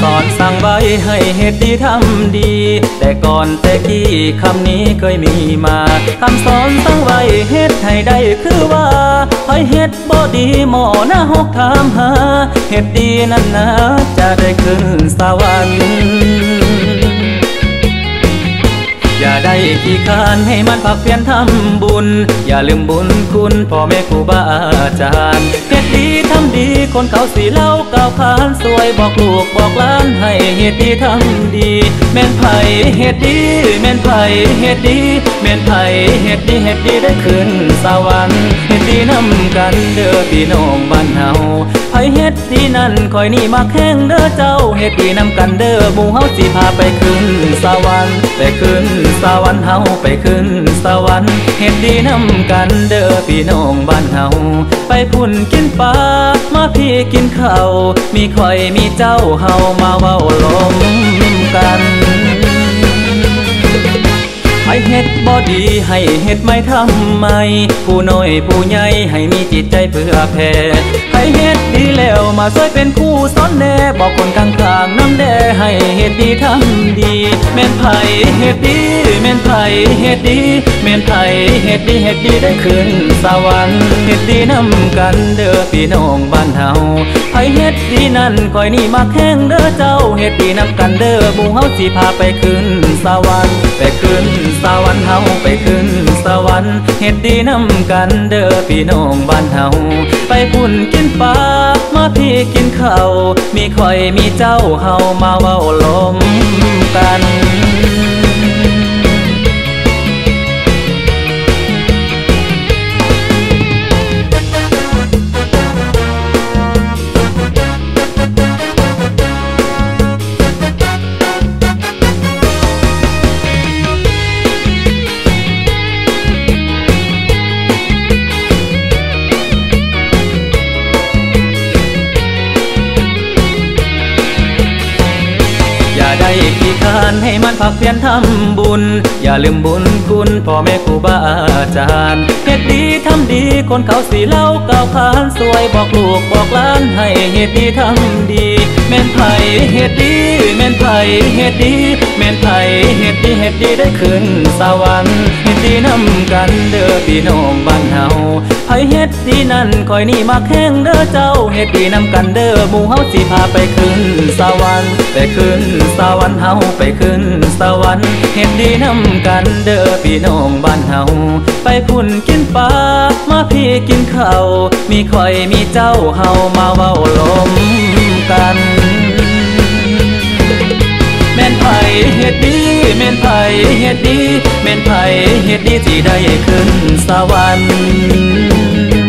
สอนสั่งไว้ให้เหตุดีทำดี แต่ก่อนแต่กี้คำนี้เคยมีมาคำสอนสั่งไว้เหตุให้ได้คือว่าให้เหตุบ่ดีหมอหน้าหกถามหาเหตุดีนั้นนะจะได้ขึ้นสวรรค์ อย่าได้ขี้คานให้มันผักเพียนทำบุญ อย่าลืมบุญคุณพ่อแม่ครูบาอาจารย์เหตุดีทำดีคนเขาสีเล่าก่าวขานสวยบอกลูกบอกล้านให้เหตุดีทำดี แม่นไผ่เหตุดีแม่นไผ่เหตุดีแม่นไผ่เหตุดีเหตุดีได้ขึ้นสวรรค์เหตุดีนำกันเด้อพี่น้องบ้านเฮาไผ่เหตุดีนั้นคอยนี่มาแข่งเด้อเจ้าเหตุดีนำกันเด้อหมู่เฮาสิพาไปขึ้นสวรรค์ไปขึ้นสวรรค์เฮาไปขึ้นสวรรค์เห็ดดีนำกันเด้อพี่น้องบ้านเฮาไปพุ่นกินปลามาพี่กินข้าวมีคอยมีเจ้าเฮามาเว้าลมกัน เฮ็ดบอดีให้เฮ็ดไม่ทำไม ผู้น้อยผู้ใหญ่ให้มีจิตใจเพื่อแผ่ให้เฮ็ดดีแล้วมาช่วยเป็นคู่สอนแน่บอกคนข้างๆน้ำแด่ให้เฮ็ดดีทำดี แม่นไผเฮ็ดดีแม่นไผเฮ็ดดีแม่นไผเฮ็ดดีเฮ็ดดีได้ขึ้นสวรรค์เฮ็ดดีนำกันเด้อพี่น้องบ้านเฮาไผเฮ็ดดีนั่นคอยนี่มาแข่งเด้อเจ้าเฮ็ดดีนำกันเด้อหมู่เฮาสิพาไปขึ้นสวรรค์ไปขึ้นสวรรค์เฮาไปขึ้นสวรรค์เฮ็ดดีนำกันเด้อพี่น้องบ้านเฮาไปพุ่นกินปลามาพี่กินข้าวมีคอยมีเจ้าเฮามาเว้าลมกันาได้ขี้คารให้มันผักเพียนทำบุญ อย่าลืมบุญคุณพ่อแม่ครูบาอาจารย์เหตุดีทำดีคนเขาสีเล่าก่าวขานสวยบอกลูกบอกล้านให้เหตุดีทำดี แม่นไผ่เหตุดี แม่นไผ่เหตุดี แม่นไผ่เหตุดีเหตุดีได้ขึ้นสวรรค์ นำกันเด้อพี่น้องบ้านเฮาไผเหตุดีนั่นคอยนี่มาแข่งเด้อเจ้าเหตุดีนำกันเด้อหมู่เฮาสิพาไปขึ้นสวรรค์ไปขึ้นสวรรค์เฮาไปขึ้นสวรรค์เฮ็ดดีนำกันเด้อพี่น้องบ้านเฮาไปพุ่นกินปลามาพี่กินข้าวมีคอยมีเจ้าเฮามาเว้าลมกัน แม่นไผเฮ็ดดี แม่นไผเฮ็ดดีแม่นไผเฮ็ดดีสิได้ขึ้นสวรรค์